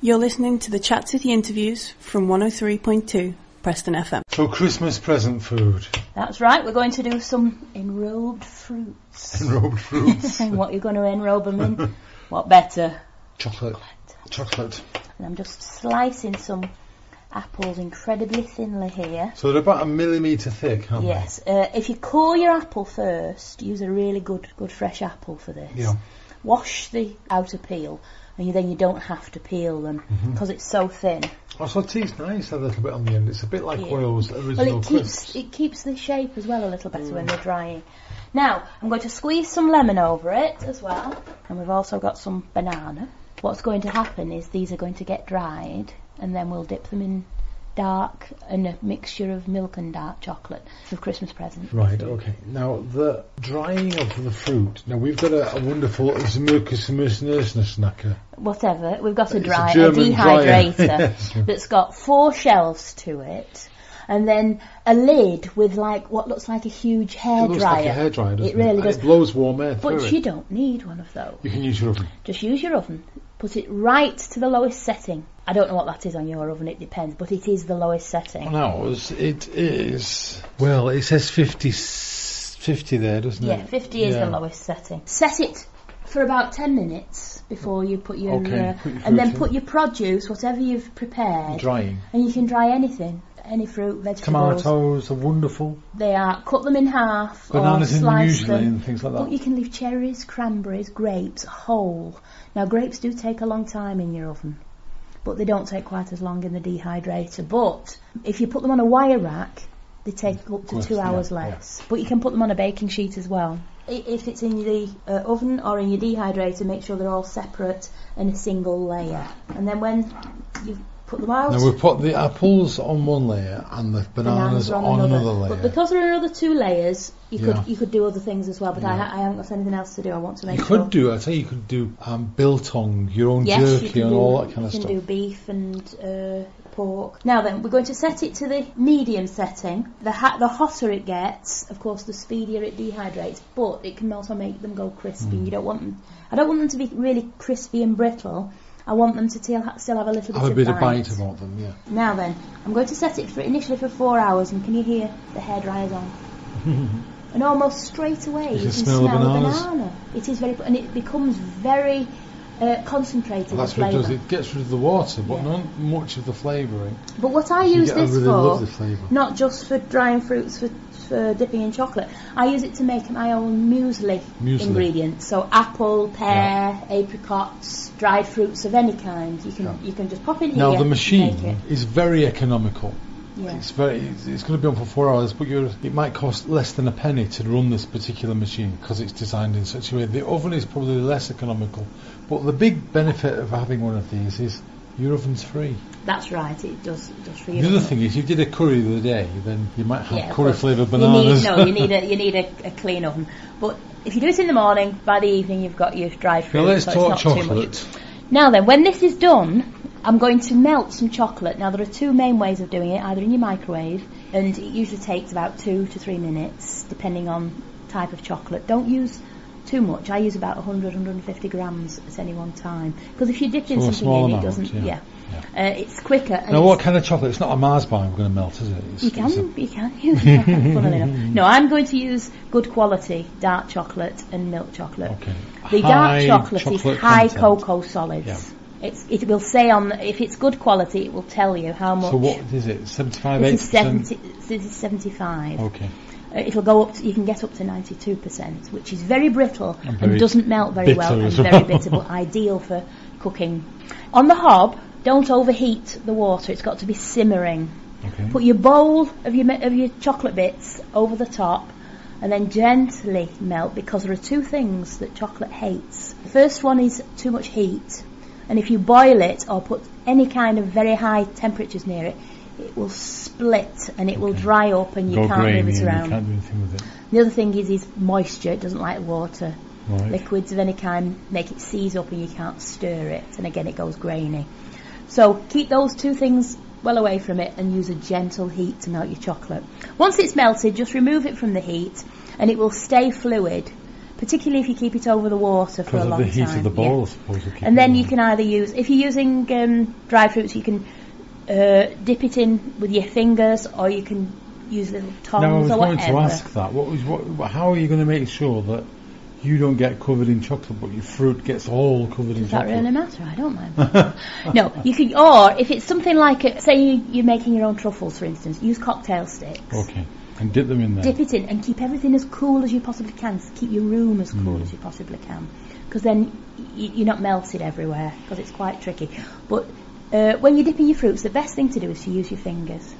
You're listening to the Chat City interviews from 103.2 Preston FM. So Christmas present food. That's right, we're going to do some enrobed fruits. Enrobed fruits. and what you're going to enrobe them in? what better? Chocolate. Chocolate. And I'm just slicing some apples incredibly thinly here. So they're about a millimetre thick, aren't Yes, uh, if you core your apple first, use a really good, good fresh apple for this. Yeah. Wash the outer peel, and you, then you don't have to peel them Mm-hmm. because it's so thin. Also, tea's nice a little bit on the end. It's a bit like Yeah. Well, original it keeps crisps. it keeps the shape as well a little better when they're drying. Now I'm going to squeeze some lemon over it as well, and we've also got some banana. What's going to happen is these are going to get dried, and then we'll dip them in dark and a mixture of milk and dark chocolate for Christmas present. Right, okay. Now, the drying of the fruit. Now, we've got a, a wonderful snacker. Whatever, we've got a It's a a, dehydrator Yes. that's got four shelves to it. And then a lid with like what looks like a huge hair It looks dryer. like a hairdryer, doesn't It really And does. It blows warm air through But it. you don't need one of those. You can use your oven. Just use your oven. Put it right to the lowest setting. I don't know what that is on your oven, it depends, but it is the lowest setting. On ours, it is. Well, it says 50, 50 there, doesn't it? Yeah, it? 50 is Yeah. the lowest setting. Set it for about 10 minutes before you put your, Okay, uh, put your and then in. put your produce, whatever you've prepared, Drying. and you can dry anything, any fruit, vegetables. Tomatoes are wonderful. They are, cut them in half Bananas or in slice usually them. and things like that But you can leave cherries, cranberries, grapes whole. Now grapes do take a long time in your oven, but they don't take quite as long in the dehydrator. But if you put them on a wire rack, they take up to course, two hours yeah. less. But you can put them on a baking sheet as well. If it's in the uh, oven or in your dehydrator, make sure they're all separate in a single layer. And then when you put them out, Now we've put the apples on one layer and the bananas, bananas are on, another, layer. But because there are another two layers, you Yeah. could you could do other things as well. But I, Yeah. ha- I haven't got anything else to do. I want to make you sure. could do, I tell you, you could do um, biltong, your own Yes, jerky can and do, all that kind of stuff. you can do beef and uh, pork. Now then, we're going to set it to the medium setting. The ha- the hotter it gets, of course, the speedier it dehydrates. But it can also make them go crispy. Mm. You don't want them. I don't want them to be really crispy and brittle. I want them to still, still have a little bit, Have a of, bit bite. of bite about them, yeah. Now then, I'm going to set it for initially for four hours, and can you hear the hair dryers on? and almost straight away you, can smell the bananas. banana. It is very, and it becomes very uh, concentrated. Well, that's what it does. It gets rid of the water, but Yeah. not much of the flavouring. But what I use this really for, not just for drying fruits for, for dipping in chocolate, I use it to make my own muesli, Muesli. ingredients. So apple, pear, apricots, dried fruits of any kind. You can Yeah. you can just pop in Now here. Now the machine is very economical. Yeah. It's very. It's, it's going to be on for four hours, but you're, it might cost less than a penny to run this particular machine because it's designed in such a way. The oven is probably less economical, but the big benefit of having one of these is your oven's free. That's right. It does it does you. The other thing is, if you did a curry the other day, then you might have Yeah, curry course. flavour You bananas. need, no, you need a you need a, a clean oven. But if you do it in the morning, by the evening you've got your dried fruit. now let's so talk it's not too much. chocolate. Now then, when this is done, I'm going to melt some chocolate. Now there are two main ways of doing it, either in your microwave, and it usually takes about two to three minutes, depending on type of chocolate. Don't use too much. I use about 100, 150 grams at any one time. Because if you dip in So something in, it doesn't. yeah. Uh, it's quicker. And Now, what kind of chocolate? It's not a Mars bar I'm going to melt, is it? It's, you can, you can use funnily enough. No, I'm going to use good quality dark chocolate and milk chocolate. okay. The High dark chocolate, is chocolate high content. cocoa solids. Yeah. It's, it will say on the, if it's good quality, it will tell you how much. So what is it? 75, This 80 is 70, this is 75. Okay. Uh, it'll go up. To, you can get up to 92%, which is very brittle And and, doesn't melt very well, and very well. bitter, but ideal for cooking. On the hob, don't overheat the water. It's got to be simmering. Okay. Put your bowl of your of your chocolate bits over the top, and then gently melt because there are two things that chocolate hates. The first one is too much heat, and if you boil it or put any kind of very high temperatures near it, it will split and it will dry up and you Go can't move it around. You can't do anything with it. The other thing is is moisture. It doesn't like water. Right. Liquids of any kind make it seize up and you can't stir it, and again it goes grainy. So keep those two things well away from it and use a gentle heat to melt your chocolate. Once it's melted, just remove it from the heat and it will stay fluid. Particularly if you keep it over the water for a long time. Because of the heat time. of the yeah. bowl, I suppose. And then you can either use, if you're using um, dry fruits, you can uh, dip it in with your fingers, or you can use little tongs Now I was going to ask that. What was what? How are you going to make sure that you don't get covered in chocolate, but your fruit gets all covered in Does that chocolate? really matter? I don't mind. no, you can. or if it's something like, a, say you, you're making your own truffles, for instance, use cocktail sticks. Okay, and dip them in there. Dip it in and keep everything as cool as you possibly can. Keep your room as cool Mm. as you possibly can, because then y- you're not melted everywhere. Because it's quite tricky. But uh, when you're dipping your fruits, the best thing to do is to use your fingers.